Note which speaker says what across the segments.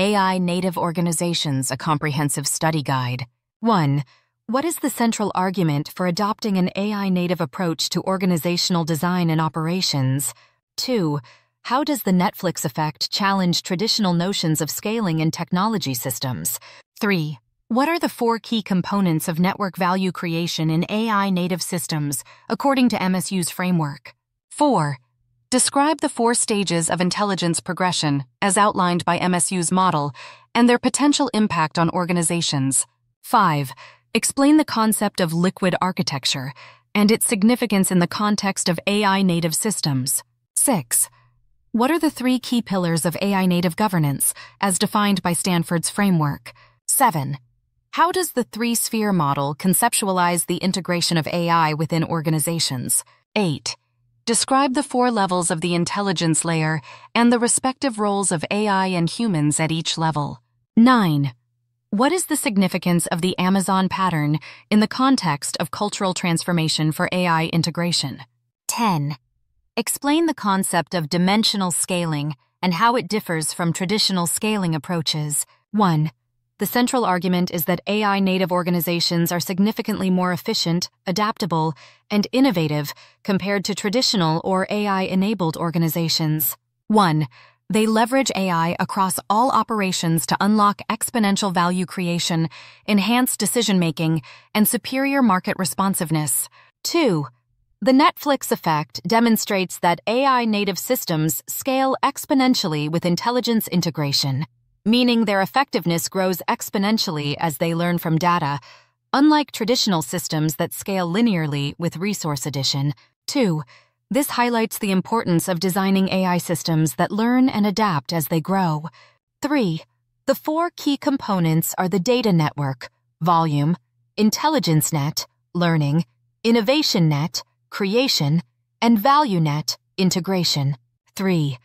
Speaker 1: AI Native Organizations, a comprehensive study guide. 1. What is the central argument for adopting an AI native approach to organizational design and operations? 2. How does the Netflix effect challenge traditional notions of scaling in technology systems? 3. What are the four key components of network value creation in AI native systems, according to MSU's framework? 4. Describe the four stages of intelligence progression, as outlined by MSU's model, and their potential impact on organizations. 5. Explain the concept of liquid architecture and its significance in the context of AI native systems. 6. What are the three key pillars of AI native governance, as defined by Stanford's framework? 7. How does the three sphere model conceptualize the integration of AI within organizations? 8. Describe the four levels of the intelligence layer and the respective roles of AI and humans at each level. 9. What is the significance of the Amazon pattern in the context of cultural transformation for AI integration? 10. Explain the concept of dimensional scaling and how it differs from traditional scaling approaches. 1. The central argument is that AI native organizations are significantly more efficient, adaptable, and innovative compared to traditional or AI enabled organizations. 1. They leverage AI across all operations to unlock exponential value creation, enhance decision making, and superior market responsiveness. 2. The Netflix effect demonstrates that AI native systems scale exponentially with intelligence integration, meaning their effectiveness grows exponentially as they learn from data, unlike traditional systems that scale linearly with resource addition. 2. This highlights the importance of designing AI systems that learn and adapt as they grow. 3. The four key components are the data network, volume, intelligence net, learning, innovation net, creation, and value net, integration. 3.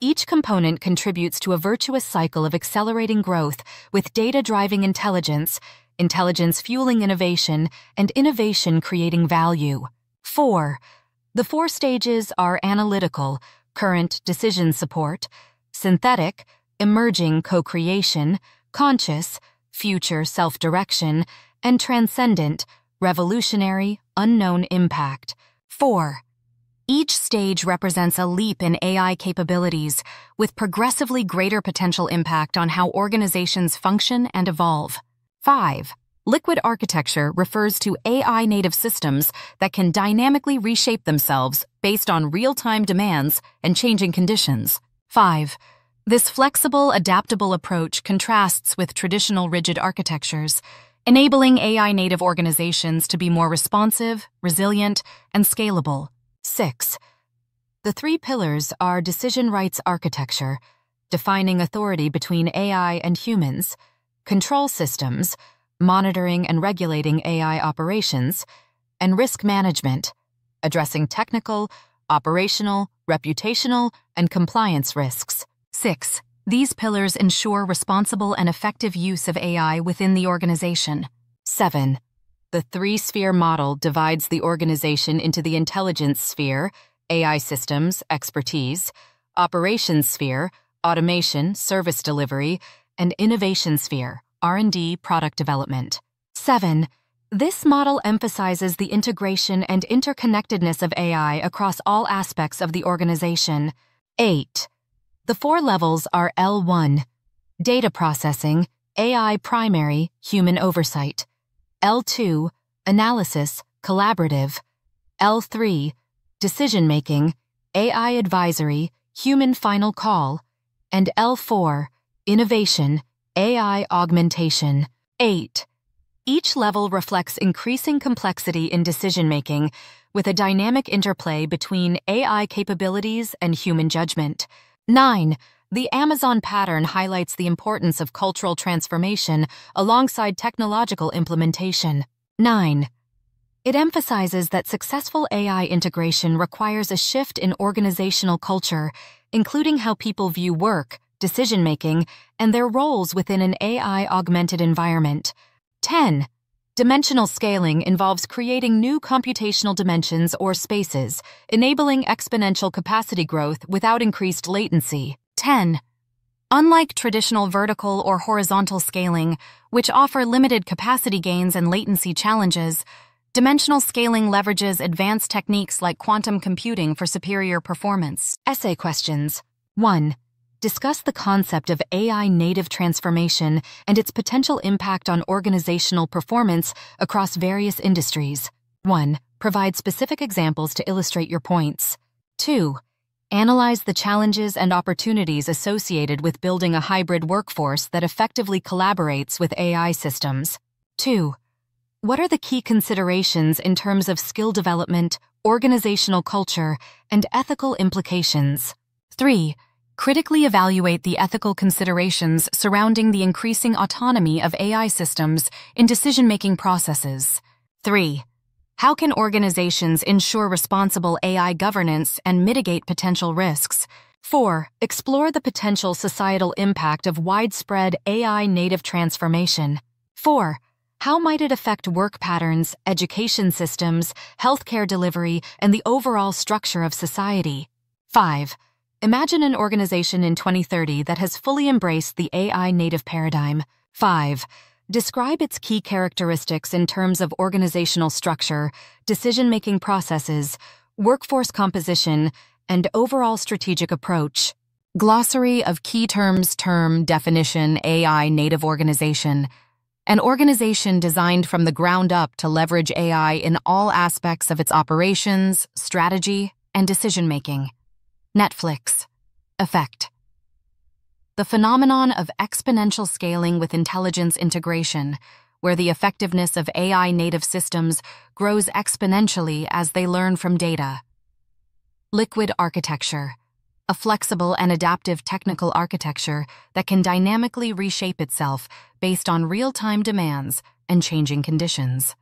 Speaker 1: Each component contributes to a virtuous cycle of accelerating growth with data driving intelligence, intelligence fueling innovation, and innovation creating value. 4. The four stages are analytical, current decision support, synthetic, emerging co creation, conscious, future self direction, and transcendent, revolutionary, unknown impact. 4. Each stage represents a leap in AI capabilities with progressively greater potential impact on how organizations function and evolve. 5. Liquid architecture refers to AI native systems that can dynamically reshape themselves based on real time demands and changing conditions. 5. This flexible, adaptable approach contrasts with traditional rigid architectures enabling AI native organizations to be more responsive, resilient, and scalable. 6. The three pillars are decision rights architecture, defining authority between AI and humans, control systems, monitoring and regulating AI operations, and risk management, addressing technical, operational, reputational, and compliance risks. 6. These pillars ensure responsible and effective use of AI within the organization. 7. The three sphere model divides the organization into the intelligence sphere, AI systems, expertise, operations sphere, automation, service delivery, and innovation sphere, R&D, product development. 7. This model emphasizes the integration and interconnectedness of AI across all aspects of the organization. 8. The four levels are L1, data processing, AI primary, human oversight. L2, analysis, collaborative. L3, decision making, AI advisory, human final call. And L4, innovation, AI augmentation. 8. Each level reflects increasing complexity in decision making, with a dynamic interplay between AI capabilities and human judgment. 9. The Amazon pattern highlights the importance of cultural transformation alongside technological implementation. 9. It emphasizes that successful AI integration requires a shift in organizational culture, including how people view work, decision making, and their roles within an AI augmented environment. 10. Dimensional scaling involves creating new computational dimensions or spaces, enabling exponential capacity growth without increased latency. 10. Unlike traditional vertical or horizontal scaling, which offer limited capacity gains and latency challenges, dimensional scaling leverages advanced techniques like quantum computing for superior performance. Essay questions 1. Discuss the concept of AI native transformation and its potential impact on organizational performance across various industries. 1. Provide specific examples to illustrate your points. 2. Analyze the challenges and opportunities associated with building a hybrid workforce that effectively collaborates with AI systems. 2. What are the key considerations in terms of skill development, organizational culture, and ethical implications? 3. Critically evaluate the ethical considerations surrounding the increasing autonomy of AI systems in decision-making processes. 3. How can organizations ensure responsible AI governance and mitigate potential risks? 4. Explore the potential societal impact of widespread AI native transformation. 4. How might it affect work patterns, education systems, healthcare delivery, and the overall structure of society? 5. Imagine an organization in 2030 that has fully embraced the AI native paradigm. 5. Describe its key characteristics in terms of organizational structure, decision-making processes, workforce composition, and overall strategic approach. Glossary of key terms term definition AI native organization. An organization designed from the ground up to leverage AI in all aspects of its operations, strategy, and decision-making. Netflix. Effect the phenomenon of exponential scaling with intelligence integration, where the effectiveness of AI native systems grows exponentially as they learn from data. Liquid architecture, a flexible and adaptive technical architecture that can dynamically reshape itself based on real-time demands and changing conditions.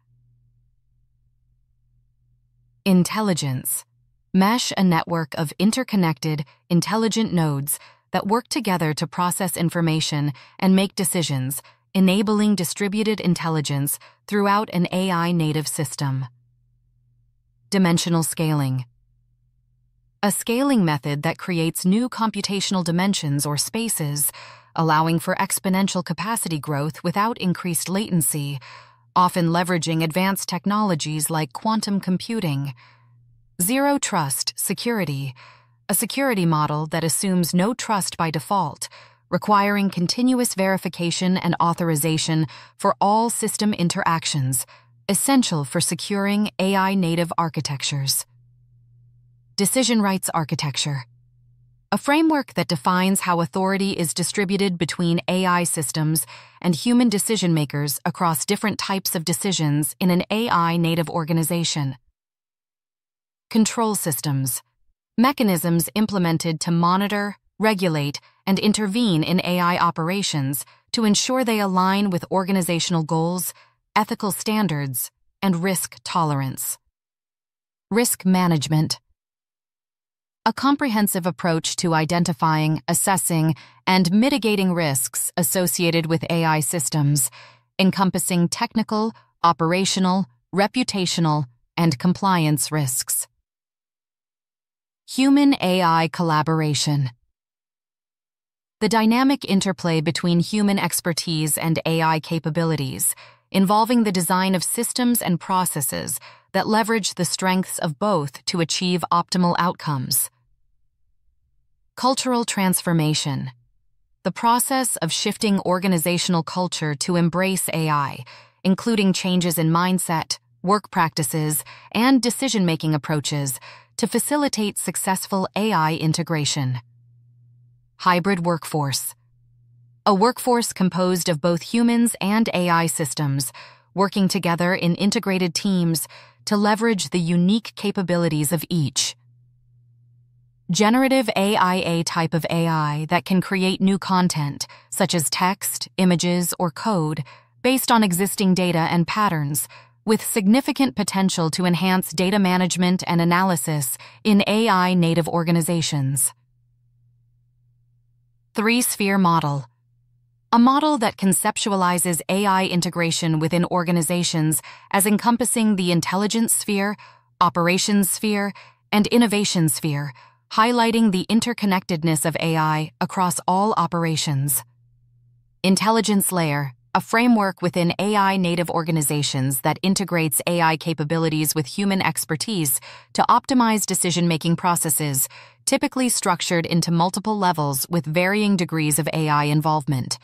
Speaker 1: Intelligence. Mesh a network of interconnected, intelligent nodes that work together to process information and make decisions, enabling distributed intelligence throughout an AI native system. Dimensional scaling. A scaling method that creates new computational dimensions or spaces, allowing for exponential capacity growth without increased latency, often leveraging advanced technologies like quantum computing. Zero trust security a security model that assumes no trust by default, requiring continuous verification and authorization for all system interactions, essential for securing AI native architectures. Decision Rights Architecture A framework that defines how authority is distributed between AI systems and human decision makers across different types of decisions in an AI native organization. Control Systems mechanisms implemented to monitor, regulate, and intervene in AI operations to ensure they align with organizational goals, ethical standards, and risk tolerance. Risk management. A comprehensive approach to identifying, assessing, and mitigating risks associated with AI systems, encompassing technical, operational, reputational, and compliance risks. Human AI collaboration. The dynamic interplay between human expertise and AI capabilities, involving the design of systems and processes that leverage the strengths of both to achieve optimal outcomes. Cultural transformation. The process of shifting organizational culture to embrace AI, including changes in mindset, work practices, and decision-making approaches to facilitate successful AI integration. Hybrid workforce. A workforce composed of both humans and AI systems, working together in integrated teams to leverage the unique capabilities of each. Generative AIA type of AI that can create new content, such as text, images, or code, based on existing data and patterns, with significant potential to enhance data management and analysis in AI native organizations. Three Sphere Model A model that conceptualizes AI integration within organizations as encompassing the intelligence sphere, operations sphere, and innovation sphere, highlighting the interconnectedness of AI across all operations. Intelligence Layer, a framework within AI native organizations that integrates AI capabilities with human expertise to optimize decision making processes, typically structured into multiple levels with varying degrees of AI involvement.